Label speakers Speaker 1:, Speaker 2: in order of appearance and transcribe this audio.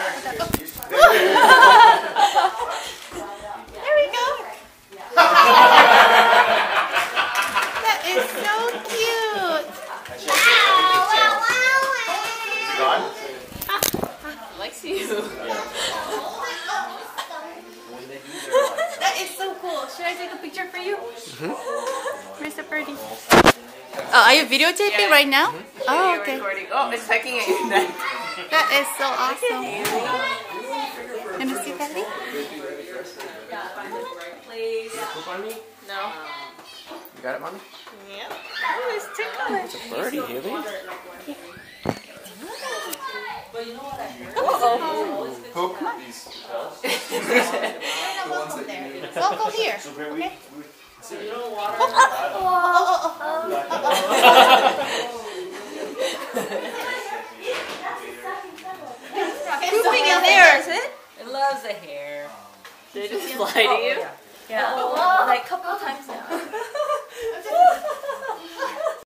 Speaker 1: there we go. that is so cute. Wow, wow, wow.
Speaker 2: Likes you.
Speaker 1: that is so cool. Should I take a picture for you? Mm-hmm. Mr. Birdie. Oh, are you videotaping right now? Mm -hmm. Oh, okay.
Speaker 2: Oh, it's hacking at your neck.
Speaker 1: That is so awesome. Can you see Daddy?
Speaker 2: Please.
Speaker 3: Poop on me?
Speaker 2: No.
Speaker 3: You got it, mommy?
Speaker 2: Yep. Oh, it's tickling.
Speaker 3: It's a birdie, Haley.
Speaker 1: Well, go here. Okay. Pooping in there.
Speaker 2: It loves the hair. Did it just lie to you?
Speaker 4: Yeah.